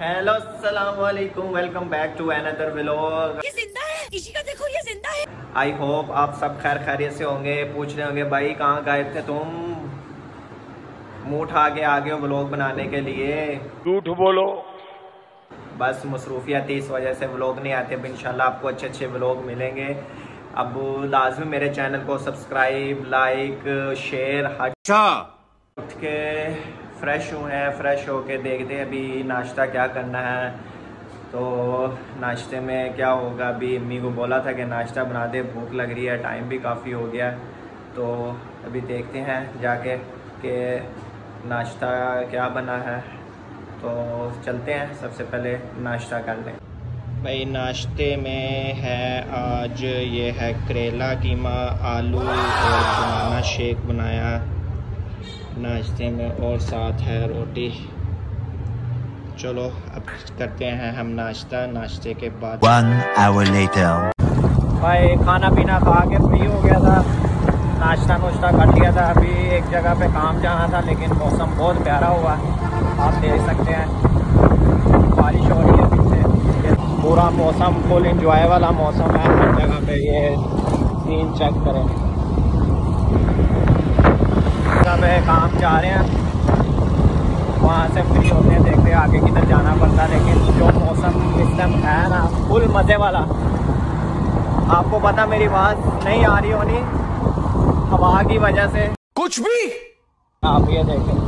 Hello अस्सलाम वालेकुम welcome back to another vlog ये ज़िंदा है? किसी का देखो ये ज़िंदा है। आई होप आप सब खैर खैरियत से होंगे पूछ रहे होंगे भाई कहाँ गायब थे तुम? मुँह उठा के आगे व्लॉग बनाने के लिए। झूठ बोलो। बस मसरूफियत थी इस वजह से व्लॉग नहीं आते अब इंशाल्लाह आपको अच्छे अच्छे व्लॉग मिलेंगे। अब लाजमी मेरे चैनल को सब्सक्राइब लाइक शेयर अच्छा उठ के फ्रेश हुए हैं फ्रेश होके देखते हैं अभी नाश्ता क्या करना है। तो नाश्ते में क्या होगा? अभी अम्मी को बोला था कि नाश्ता बना दे भूख लग रही है टाइम भी काफ़ी हो गया। तो अभी देखते हैं जाके कि नाश्ता क्या बना है। तो चलते हैं, सबसे पहले नाश्ता कर लें। भाई, नाश्ते में है आज ये है करेला कीमा, आलू और बनाना, शेक बनाया। नाश्ते में और साथ है रोटी। चलो अब करते हैं हम नाश्ता। नाश्ते के बाद One hour later. भाई खाना पीना खा के फ्री हो गया था। नाश्ता नुश्ता कर लिया था। अभी एक जगह पे काम जाना था लेकिन मौसम बहुत प्यारा हुआ। आप देख सकते हैं। बारिश हो रही है पीछे पूरा मौसम फुल इंजॉय वाला मौसम है। हर जगह पे ये सीन चेक करें। काम जा रहे हैं। वहाँ से फ्री होते हैं देखते हैं आगे किधर जाना पड़ता है। लेकिन जो मौसम इस टाइम है ना फुल मज़े वाला। आपको पता मेरी बात नहीं आ रही होनी हवा की वजह से। कुछ भी? आप ये देखें।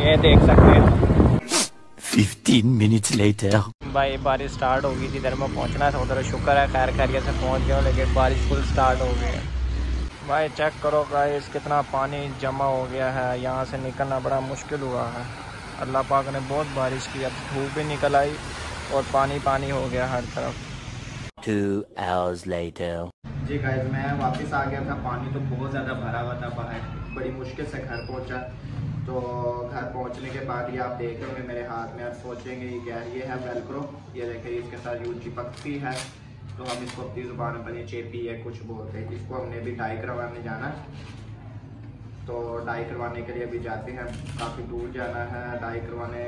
ये देख सकते हैं। Fifteen minutes later. भाई बारिश स्टार्ट होगी जिधर मैं पहुँचना था उधर शुक्र है खैर खैरियत से पहुँच गया लेकिन बारिश फुल स्टार्ट हो गई है। भाई चेक करो गाइस कितना पानी जमा हो गया है। यहाँ से निकलना बड़ा मुश्किल हुआ है। अल्लाह पाक ने बहुत बारिश की। अब धूप भी निकल आई और पानी पानी हो गया हर तरफ़। Two hours later. जी गाइस मैं वापस आ गया था। पानी तो बहुत ज़्यादा भरा हुआ था बाहर। बड़ी मुश्किल से घर पहुँचा। तो घर पहुँचने के बाद ये आप देख रहे मेरे हाथ में। आप सोचेंगे ये क्या है? ये है वेलक्रो ये देखिए इसके साथ यूँ चिपकती है। तो हम इसको अपनी ज़ुबान नहीं चेपी है, कुछ बोलते हैं। इसको हमने भी डाई करवाने जाना तो डाई करवाने के लिए अभी जाते हैं। काफ़ी दूर जाना है। डाई करवाने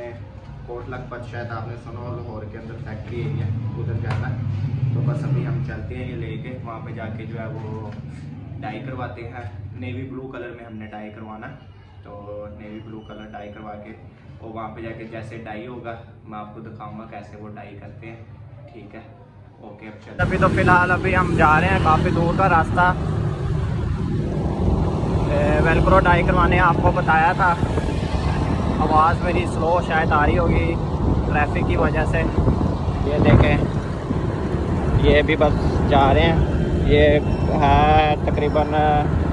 कोट लखपत शायद आपने सुना लाहौर के अंदर फैक्ट्री एरिया उधर जाना तो बस अभी हम चलते हैं ये लेके। वहाँ पे जाके जो है वो डाई करवाते हैं। नेवी ब्लू कलर में हमने डाई करवाना तो नेवी ब्लू कलर डाई करवा के और वहाँ पे जाके जैसे डाई होगा, मैं आपको दिखाऊँगा कैसे वो डाई करते हैं। ठीक है? ओके अब चल। अभी तो फ़िलहाल अभी हम जा रहे हैं, काफ़ी दूर का रास्ता। वेलक्रो डाई करवाने, आपको बताया था। आवाज़ मेरी स्लो शायद आ रही होगी ट्रैफ़िक की वजह से। ये देखें, ये भी बस जा रहे हैं। ये है तकरीबन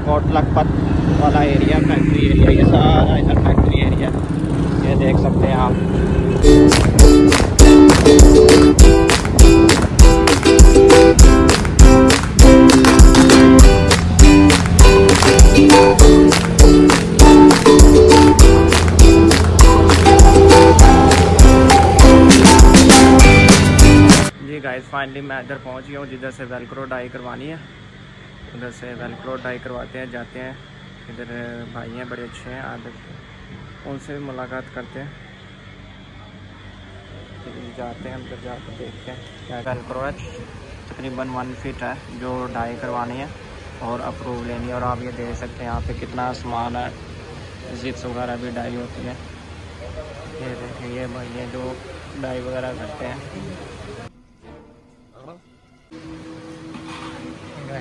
कोट लखपत वाला एरिया फैक्ट्री एरिया ये सारा इधर फैक्ट्री एरिया ये देख सकते हैं आप। गाइस फाइनली मैं इधर पहुँच गया हूँ, जिधर से वेलक्रो डाई करवानी है। उधर से वेलक्रो डाई करवाते हैं, जाते हैं। इधर भाई हैं, बड़े अच्छे हैं, आदत। उनसे भी मुलाकात करते हैं। जाते हैं, अंदर जाकर देखते हैं क्या वेलक्रो है, तकरीबन वन फिट है, जो डाई करवानी है और अप्रूव लेनी है। और आप ये देख सकते हैं, यहाँ पे कितना सामान है। जिप्स वगैरह भी डाई होती है। ये देखिए ये भाई ये जो डाई वगैरह करते हैं।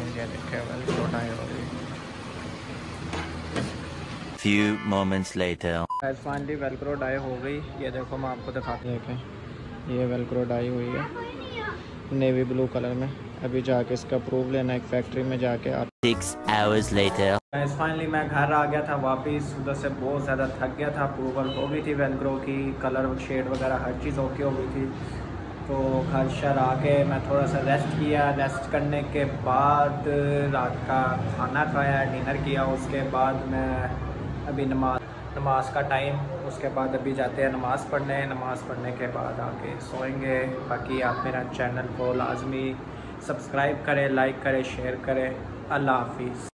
वेलक्रो डाई हो गई Few moments later. Guys finally velcro dye हो गई ये देखो मैं आपको दिखाती हूँ देखें। ये वेलक्रो डाई हुई है नेवी ब्लू कलर में। अभी जाके इसका प्रूफ लेना एक फैक्ट्री में जाके आप Six hours later. Guys finally मैं घर आ गया था वापस उधर से बहुत ज़्यादा थक गया था। अप्रूवल हो गई थी वेलक्रो की कलर शेड वगैरह हर चीज़ ओके हो गई थी। तो घर शर आके मैं थोड़ा सा रेस्ट किया। रेस्ट करने के बाद रात का खाना खाया डिनर किया। उसके बाद मैं अभी नमाज़ नमाज़ का टाइम उसके बाद अभी जाते हैं नमाज़ पढ़ने। नमाज़ पढ़ने के बाद आके सोएँगे। बाकी आप मेरा चैनल को लाजमी सब्सक्राइब करें लाइक करें शेयर करें। अल्लाह हाफिज़।